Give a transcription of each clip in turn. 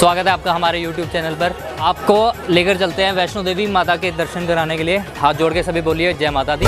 स्वागत है आपका हमारे YouTube चैनल पर। आपको लेकर चलते हैं वैष्णो देवी माता के दर्शन कराने के लिए। हाथ जोड़ के सभी बोलिए जय माता दी।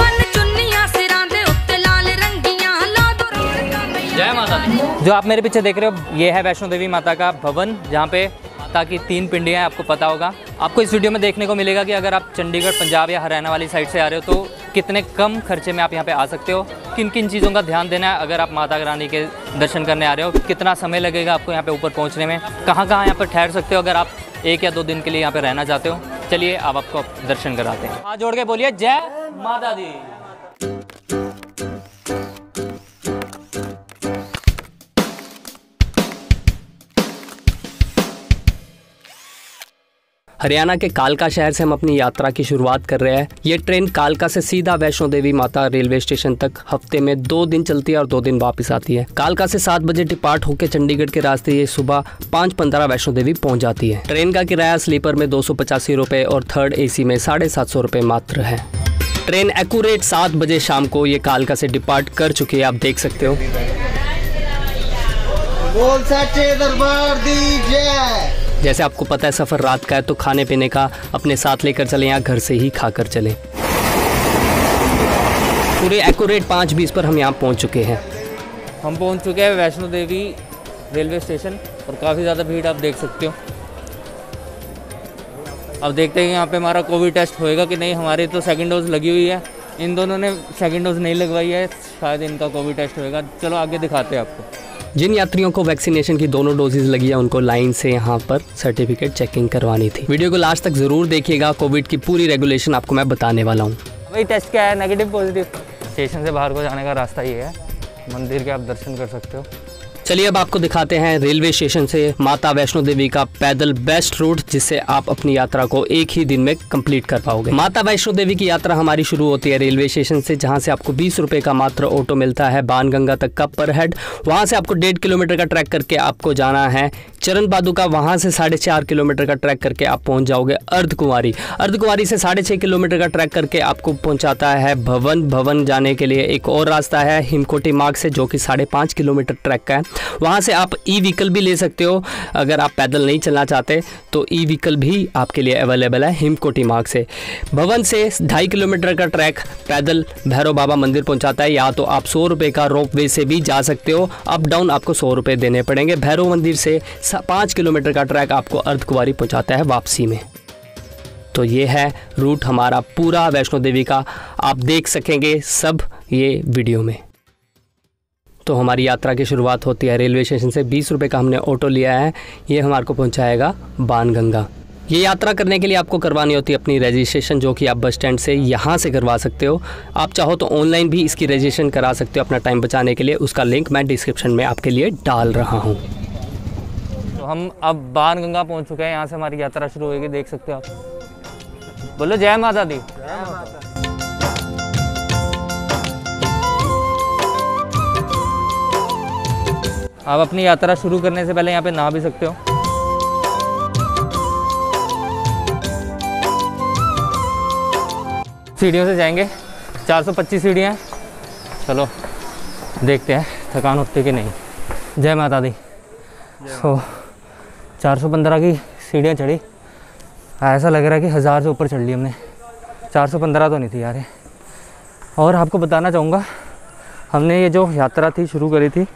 जय माता दी। जो आप मेरे पीछे देख रहे हो ये है वैष्णो देवी माता का भवन जहाँ पे माता की तीन पिंडियाँ आपको पता होगा। आपको इस वीडियो में देखने को मिलेगा कि अगर आप चंडीगढ़ पंजाब या हरियाणा वाली साइड से आ रहे हो तो कितने कम खर्चे में आप यहाँ पे आ सकते हो? किन किन चीज़ों का ध्यान देना है अगर आप माता रानी के दर्शन करने आ रहे हो? कितना समय लगेगा आपको यहाँ पे ऊपर पहुँचने में? कहाँ कहाँ यहाँ पर ठहर सकते हो अगर आप एक या दो दिन के लिए यहाँ पे रहना चाहते हो? चलिए, अब आपको दर्शन कराते हैं। हाथ जोड़ के बोलिए, जय माता दी। हरियाणा के कालका शहर से हम अपनी यात्रा की शुरुआत कर रहे हैं। ये ट्रेन कालका से सीधा वैष्णो देवी माता रेलवे स्टेशन तक हफ़्ते में दो दिन चलती है और दो दिन वापस आती है। कालका से सात बजे डिपार्ट होकर चंडीगढ़ के रास्ते ये सुबह पाँच पंद्रह वैष्णो देवी पहुँच जाती है। ट्रेन का किराया स्लीपर में दो सौ पचासी और थर्ड एसी में साढ़े सात सौ मात्र है। ट्रेन एक्यूरेट सात बजे शाम को ये कालका से डिपार्ट कर चुकी है, आप देख सकते हो। बोल सच्चे दरबार दी जय। जैसे आपको पता है, सफ़र रात का है तो खाने पीने का अपने साथ लेकर चलें या घर से ही खा कर चलें। पूरे एक्यूरेट पाँच बीस पर हम यहाँ पहुँच चुके हैं। हम पहुँच चुके हैं वैष्णो देवी रेलवे स्टेशन और काफ़ी ज़्यादा भीड़ आप देख सकते हो। अब देखते हैं यहाँ पे हमारा कोविड टेस्ट होएगा कि नहीं। हमारी तो सेकंड डोज लगी हुई है। इन दोनों ने सेकंड डोज नहीं लगवाई है। शायद इनका कोविड टेस्ट होएगा। चलो आगे दिखाते हैं आपको। जिन यात्रियों को वैक्सीनेशन की दोनों डोजेज लगी है उनको लाइन से यहाँ पर सर्टिफिकेट चेकिंग करवानी थी। वीडियो को लास्ट तक ज़रूर देखिएगा। कोविड की पूरी रेगुलेशन आपको मैं बताने वाला हूँ। वही टेस्ट क्या है? नेगेटिव पॉजिटिव स्टेशन से बाहर को जाने का रास्ता ये है। मंदिर के आप दर्शन कर सकते हो। चलिए अब आपको दिखाते हैं रेलवे स्टेशन से माता वैष्णो देवी का पैदल बेस्ट रूट, जिससे आप अपनी यात्रा को एक ही दिन में कंप्लीट कर पाओगे। माता वैष्णो देवी की यात्रा हमारी शुरू होती है रेलवे स्टेशन से, जहाँ से आपको बीस रूपए का मात्र ऑटो मिलता है। बानगंगा तक का पर हेड, वहाँ से आपको डेढ़ किलोमीटर का ट्रैक करके आपको जाना है। चरण पादुका वहाँ से साढ़े चार किलोमीटर का ट्रैक करके आप पहुँच जाओगे अर्धकुंवारी। अर्धकुंवारी से साढ़े छः किलोमीटर का ट्रैक करके आपको पहुंचाता है भवन। भवन जाने के लिए एक और रास्ता है हिमकोटी मार्ग से, जो कि साढ़े पाँच किलोमीटर ट्रैक का है। वहाँ से आप ई व्हीकल भी ले सकते हो, अगर आप पैदल नहीं चलना चाहते तो ई व्हीकल भी आपके लिए अवेलेबल है हिमकोटी मार्ग से। भवन से ढाई किलोमीटर का ट्रैक पैदल भैरव बाबा मंदिर पहुंचाता है, या तो आप सौ रुपये का रोप वे से भी जा सकते हो। अप डाउन आपको सौ रुपये देने पड़ेंगे। भैरव मंदिर से पाँच किलोमीटर का ट्रैक आपको अर्धकुवारी पहुंचाता है वापसी में। तो ये है रूट हमारा पूरा वैष्णो देवी का। आप देख सकेंगे सब ये वीडियो में। तो हमारी यात्रा की शुरुआत होती है। रेलवे स्टेशन से बीस रुपये का हमने ऑटो लिया है। ये हमारे को पहुंचाएगा बानगंगा ये यात्रा करने के लिए आपको करवानी होती है अपनी रजिस्ट्रेशन जो कि आप बस स्टैंड से यहाँ से करवा सकते हो। आप चाहो तो ऑनलाइन भी इसकी रजिस्ट्रेशन करा सकते हो अपना टाइम बचाने के लिए। उसका लिंक मैं डिस्क्रिप्शन में आपके लिए डाल रहा हूँ। तो हम अब बाण गंगा पहुँच चुके हैं यहाँ से हमारी यात्रा शुरू होगी देख सकते हो आप। बोलो जय माता दी। जय माता आप अपनी यात्रा शुरू करने से पहले यहाँ पे नहा भी सकते हो। सीढ़ियों से जाएँगे। 425 सीढ़ियाँ चलो देखते हैं थकान उठती कि नहीं। जय माता दी। सो so, 415 की सीढ़ियाँ चढ़ी। हाँ, ऐसा लग रहा है कि हज़ार से ऊपर चढ़ ली हमने। 415 तो नहीं थी यार और आपको बताना चाहूँगा, हमने ये जो यात्रा थी, शुरू करी थी,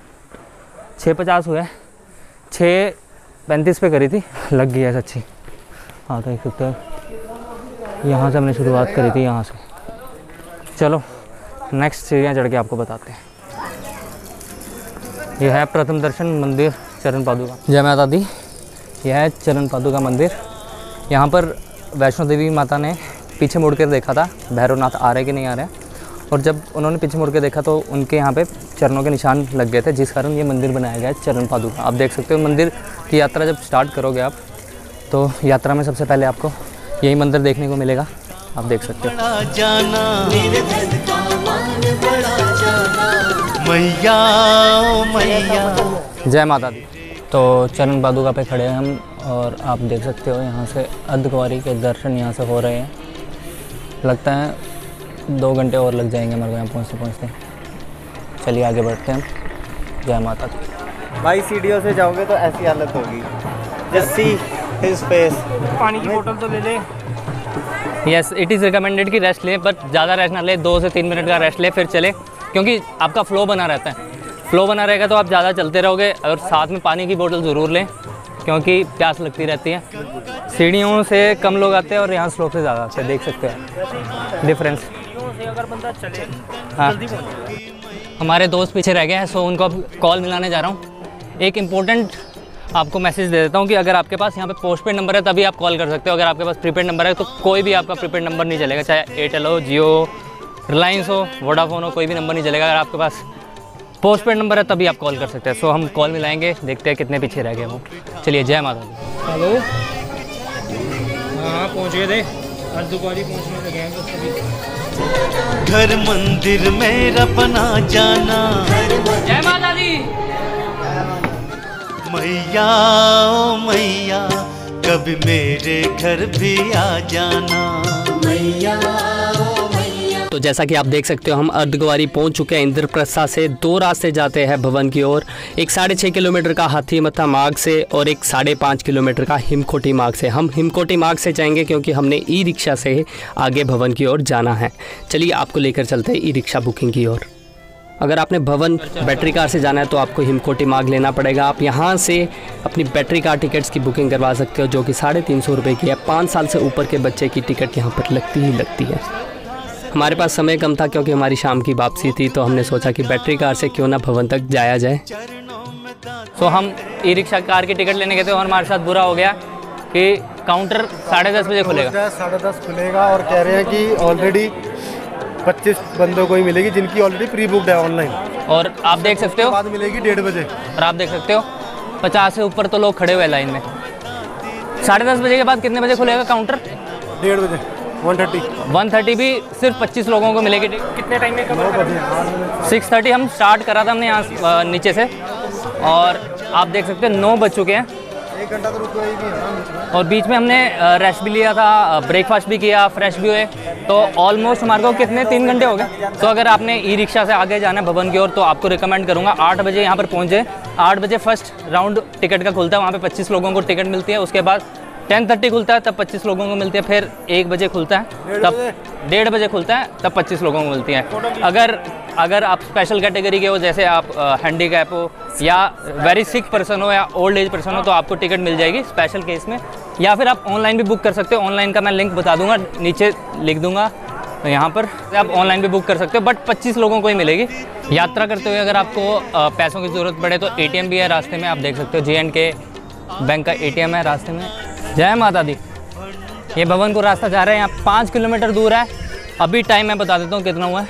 छः पचास हुए। छः पैंतीस पे करी थी, लग गई है सच्ची। हाँ तो एक सकते यहाँ से हमने शुरुआत करी थी, यहाँ से। चलो नेक्स्ट सीढ़ियाँ चढ़ के आपको बताते हैं। यह है प्रथम दर्शन मंदिर, चरण पादुका। जय माता दी। यह है चरण पादुका मंदिर। यहाँ पर वैष्णो देवी माता ने पीछे मुड़ कर देखा था भैरवनाथ आ रहे कि नहीं आ रहे। और जब उन्होंने पीछे मुड़ के देखा तो उनके यहाँ पे चरणों के निशान लग गए थे जिस कारण ये मंदिर बनाया गया है चरण पादुका आप देख सकते हो मंदिर की यात्रा जब स्टार्ट करोगे आप तो यात्रा में सबसे पहले आपको यही मंदिर देखने को मिलेगा। आप देख सकते हो। का मैया मैया। जय माता दी। तो चरण पादुका पे खड़े हैं हम और आप देख सकते हो यहाँ से अर्धकुंवारी के दर्शन यहाँ से हो रहे हैं। लगता है दो घंटे और लग जाएँगे हमारे को यहाँ पहुँचते पहुँचते। चलिए आगे बढ़ते हैं। जय माता दी। भाई सीढ़ियों से जाओगे तो ऐसी हालत होगी। Just see his face. पानी की बोतल तो ले ले। यस इट इज़ रिकमेंडेड कि रेस्ट लें बट ज़्यादा रेस्ट ना ले। दो से तीन मिनट का रेस्ट ले फिर चले। क्योंकि आपका फ्लो बना रहता है। फ्लो बना रहेगा तो आप ज़्यादा चलते रहोगे और साथ में पानी की बोतल ज़रूर लें, क्योंकि प्यास लगती रहती है। सीढ़ियों से कम लोग आते हैं और यहाँ स्लोप से ज़्यादा आते हैं, देख सकते हैं। डिफरेंस हाँ। हमारे दोस्त पीछे रह गए हैं सो उनको अब कॉल मिलाने जा रहा हूँ। एक इम्पोर्टेंट आपको मैसेज दे देता हूँ कि अगर आपके पास यहाँ पे पोस्ट पेड नंबर है, तभी आप कॉल कर सकते हो। अगर आपके पास प्रीपेड नंबर है तो कोई भी आपका प्रीपेड नंबर नहीं चलेगा, चाहे एयरटेल हो जियो हो रिलायंस हो वोडाफोन हो, कोई भी नंबर नहीं चलेगा। अगर आपके पास पोस्ट पेड नंबर है तभी आप कॉल कर सकते हैं। सो हम कॉल मिलाएँगे देखते हैं कितने पीछे रह गए वो। चलिए जय माता दी। हेलो। हाँ पहुँच गए थे। हैं अभी घर मंदिर मेरा बना जाना। जय माता दी। मैया ओ मैया कभी मेरे घर भी आ जाना। तो जैसा कि आप देख सकते हो, हम अर्धकुंवारी पहुँच चुके हैं इंद्रप्रस्था से, दो रास्ते जाते हैं भवन की ओर। एक साढ़े छः किलोमीटर का हाथी मत्था मार्ग से और एक साढ़े पाँच किलोमीटर का हिमकोटी मार्ग से। हम हिमकोटी मार्ग से जाएँगे क्योंकि हमने ई रिक्शा से आगे भवन की ओर जाना है। चलिए आपको लेकर चलते हैं ई रिक्शा बुकिंग की ओर। अगर आपने भवन बैटरी कार से जाना है तो आपको हिमकोटी मार्ग लेना पड़ेगा। आप यहाँ से अपनी बैटरी कार टिकट्स की बुकिंग करवा सकते हो, जो कि साढ़े तीन सौ रुपये की है। पाँच साल से ऊपर के बच्चे की टिकट यहाँ पर लगती ही लगती है। हमारे पास समय कम था क्योंकि हमारी शाम की वापसी थी तो हमने सोचा कि बैटरी कार से क्यों ना भवन तक जाया जाए। सो हम ई रिक्शा कार की टिकट लेने गए थे और हमारे साथ बुरा हो गया कि काउंटर साढ़े दस बजे खुलेगा। साढ़े दस खुलेगा और कह रहे हैं कि ऑलरेडी 25 बंदों को ही मिलेगी जिनकी ऑलरेडी प्री बुकड है ऑनलाइन और आप देख सकते हो। बाद मिलेगी डेढ़ बजे। और आप देख सकते हो पचास से ऊपर तो लोग खड़े हुए हैं लाइन में। साढ़े दस बजे के बाद कितने बजे खुलेगा काउंटर? डेढ़ बजे। वन थर्टी वन थर्टी भी सिर्फ़ पच्चीस लोगों को मिलेगी। कितने टाइम में कवर कर सिक्स थर्टी हम स्टार्ट करा था हमने यहाँ नीचे से। और आप देख सकते हैं नौ बज चुके हैं। एक घंटा तो रुको ही। और बीच में हमने रेस्ट भी लिया था ब्रेकफास्ट भी किया फ्रेश भी हुए। तो ऑलमोस्ट हमारे को कितने? तीन घंटे हो गए। तो अगर आपने ई रिक्शा से आगे जाना है भवन की ओर तो आपको रिकमेंड करूँगा आठ बजे यहाँ पर पहुँचे। आठ बजे फ़र्स्ट राउंड टिकट का खुलता है वहाँ पे पच्चीस लोगों को टिकट मिलती है। उसके बाद टेन थर्टी खुलता है तब पच्चीस लोगों को मिलती है फिर एक बजे खुलता है। तब डेढ़ बजे खुलता है तब पच्चीस लोगों को मिलती है। अगर अगर आप स्पेशल कैटेगरी के हो जैसे आप हैंडी कैप हो या वेरी सिक पर्सन हो या ओल्ड एज पर्सन हो तो आपको टिकट मिल जाएगी स्पेशल केस में। या फिर आप ऑनलाइन भी बुक कर सकते हो। ऑनलाइन का मैं लिंक बता दूँगा नीचे लिख दूँगा तो यहाँ पर। आप ऑनलाइन भी बुक कर सकते हो बट 25 लोगों को ही मिलेगी। यात्रा करते हुए अगर आपको पैसों की ज़रूरत पड़े तो एटीएम भी है रास्ते में आप देख सकते हो जे एंड के बैंक का एटीएम है रास्ते में। जय माता दी। ये भवन को रास्ता जा रहे हैं, यहाँ पाँच किलोमीटर दूर है। अभी टाइम मैं बता देता हूँ कितना हुआ है।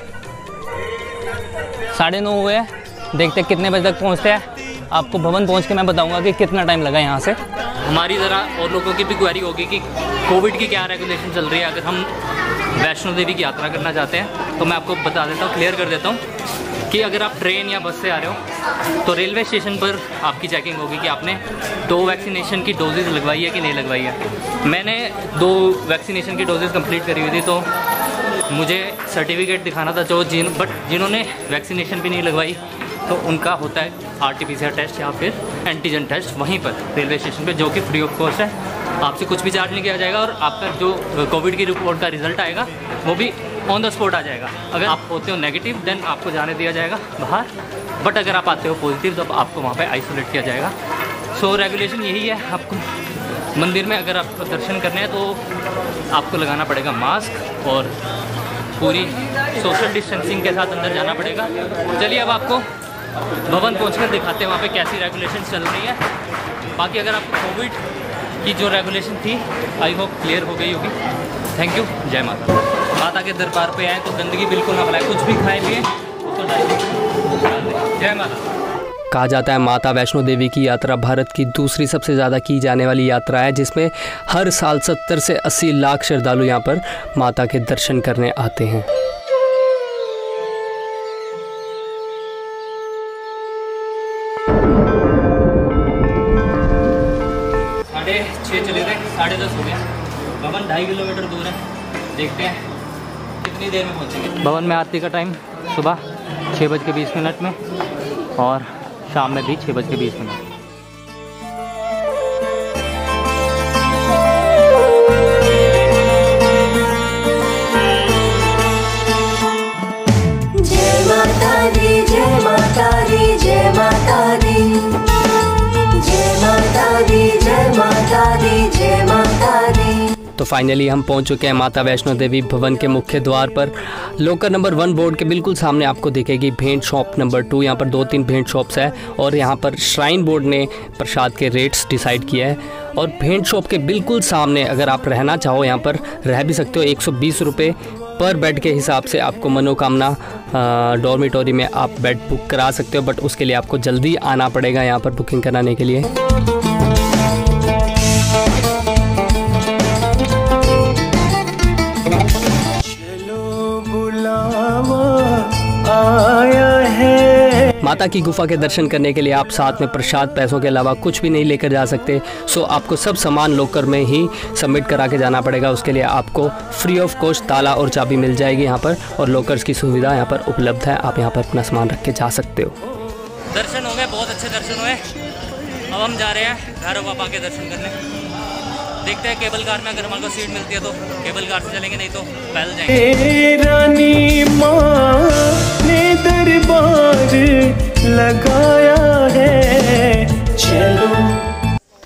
साढ़े नौ हुए हैं। देखते कितने बजे तक पहुँचते हैं। आपको भवन पहुँच के मैं बताऊँगा कि कितना टाइम लगा यहाँ से। हमारी ज़रा और लोगों की भी क्वारी होगी कि कोविड की क्या रेगुलेशन चल रही है। अगर हम वैष्णो देवी की यात्रा करना चाहते हैं तो मैं आपको बता देता हूँ क्लियर कर देता हूँ। कि अगर आप ट्रेन या बस से आ रहे हो तो रेलवे स्टेशन पर आपकी चेकिंग होगी कि आपने दो वैक्सीनेशन की डोजेज़ लगवाई है कि नहीं लगवाई है। मैंने दो वैक्सीनेशन की डोजेज़ कंप्लीट करी हुई थी तो मुझे सर्टिफिकेट दिखाना था जो जिन बट जिन्होंने वैक्सीनेशन भी नहीं लगवाई तो उनका होता है आर टी टेस्ट या फिर एंटीजन टेस्ट वहीं पर रेलवे स्टेशन पे, जो कि फ्री ऑफ़ कॉस्ट है। आपसे कुछ भी चार्ज नहीं किया जाएगा और आपका जो कोविड की रिपोर्ट का रिज़ल्ट आएगा, वो भी ऑन द स्पॉट आ जाएगा। अगर आप होते हो नेगेटिव देन आपको जाने दिया जाएगा बाहर। बट अगर आप आते हो पॉजिटिव तो आपको वहाँ पर आइसोलेट किया जाएगा। सो रेगुलेशन यही है आपको। मंदिर में अगर आपको दर्शन करने हैं तो आपको लगाना पड़ेगा मास्क और पूरी सोशल डिस्टेंसिंग के साथ अंदर जाना पड़ेगा। चलिए अब आपको भवन पहुंचकर दिखाते हैं वहाँ पे कैसी रेगुलेशन चल रही है। बाकी अगर आपको कोविड की जो रेगुलेशन थी आई होप क्लियर हो गई होगी। थैंक यू जय माता माता के दरबार पे आए तो गंदगी बिल्कुल ना फैलाए। कुछ भी खाए, पिए, उसको जय माता कहा जाता है माता वैष्णो देवी की यात्रा भारत की दूसरी सबसे ज़्यादा की जाने वाली यात्रा है, जिसमें हर साल 70 से 80 लाख श्रद्धालु यहाँ पर माता के दर्शन करने आते हैं। भवन ढाई किलोमीटर दूर है। देखते हैं कितनी देर में पहुँचेंगे। भवन में आरती का टाइम सुबह छः बज के बीस मिनट में और शाम में भी छः बज के बीस मिनट। फाइनली हम पहुँच चुके हैं माता वैष्णो देवी भवन के मुख्य द्वार पर। लोकर नंबर वन बोर्ड के बिल्कुल सामने आपको दिखेगी भेंट शॉप नंबर टू यहाँ पर दो तीन भेंट शॉप्स है और यहाँ पर श्राइन बोर्ड ने प्रसाद के रेट्स डिसाइड किया है। और भेंट शॉप के बिल्कुल सामने अगर आप रहना चाहो, यहाँ पर रह भी सकते हो। एक सौ पर बेड के हिसाब से आपको मनोकामना डॉर्मिटोरी में आप बेड बुक करा सकते हो बट उसके लिए आपको जल्दी आना पड़ेगा यहाँ पर बुकिंग कराने के लिए। माता की गुफा के दर्शन करने के लिए आप साथ में प्रसाद पैसों के अलावा कुछ भी नहीं लेकर जा सकते। सो आपको सब सामान लोकर में ही सबमिट करा के जाना पड़ेगा। उसके लिए आपको फ्री ऑफ़ कॉस्ट ताला और चाबी मिल जाएगी यहाँ पर और लोकर्स की सुविधा यहाँ पर उपलब्ध है। आप यहाँ पर अपना सामान रख के जा सकते हो। दर्शन हो गए बहुत अच्छे दर्शन हुए। अब हम जा रहे हैं भैरव बाबा के दर्शन करने। देखते हैं केबल कार में अगर हमारे को सीट मिलती है तो केबल कार से चलेंगे नहीं तो पैदल जाएँगे। रानी माँ ने दरबार लगाया है चलो।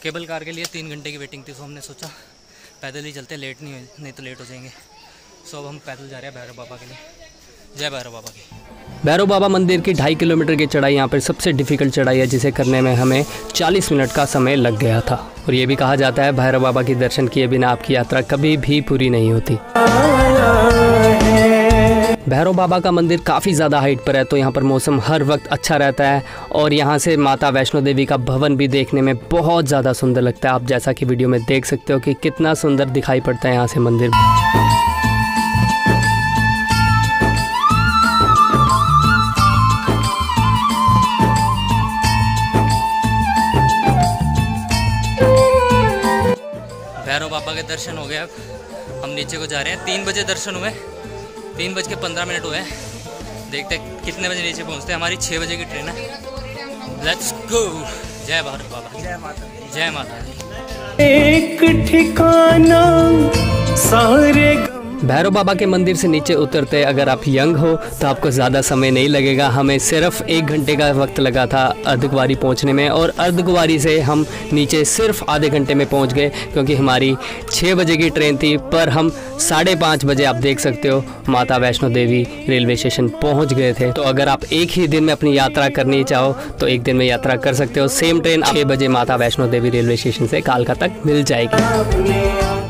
केबल कार के लिए तीन घंटे की वेटिंग थी सो हमने सोचा पैदल ही चलते लेट नहीं नहीं तो लेट हो जाएँगे। सो अब हम पैदल जा रहे हैं भैरव बाबा के लिए। जय भैरव बाबा की। भैरव बाबा मंदिर की ढाई किलोमीटर की चढ़ाई, यहाँ पर सबसे डिफ़िकल्ट चढ़ाई है, जिसे करने में हमें 40 मिनट का समय लग गया था। और ये भी कहा जाता है, भैरव बाबा के दर्शन किए बिना आपकी यात्रा कभी भी पूरी नहीं होती। भैरव बाबा का मंदिर काफ़ी ज़्यादा हाइट पर है तो यहाँ पर मौसम हर वक्त अच्छा रहता है। और यहाँ से माता वैष्णो देवी का भवन भी देखने में बहुत ज़्यादा सुंदर लगता है। आप जैसा कि वीडियो में देख सकते हो कि कितना सुंदर दिखाई पड़ता है यहाँ से मंदिर। भैरव बाबा के दर्शन हो गए अब हम नीचे को जा रहे हैं। तीन बजे दर्शन हुए। तीन बज के पंद्रह मिनट हुए। देखते हैं कितने बजे नीचे पहुँचते हैं। हमारी छः बजे की ट्रेन है। लेट्स गो जय भैरव बाबा जय माता जय माता एक ठिकाना सारे भैरव बाबा के मंदिर से नीचे उतरते अगर आप यंग हो तो आपको ज़्यादा समय नहीं लगेगा। हमें सिर्फ़ एक घंटे का वक्त लगा था अर्धकुवारी पहुँचने में और अर्धकुवारी से हम नीचे सिर्फ़ आधे घंटे में पहुँच गए, क्योंकि हमारी छः बजे की ट्रेन थी, पर हम साढ़े पाँच बजे आप देख सकते हो, माता वैष्णो देवी रेलवे स्टेशन पहुँच गए थे। तो अगर आप एक ही दिन में अपनी यात्रा करनी चाहो तो एक दिन में यात्रा कर सकते हो। सेम ट्रेन छः बजे माता वैष्णो देवी रेलवे स्टेशन से कालका तक मिल जाएगी।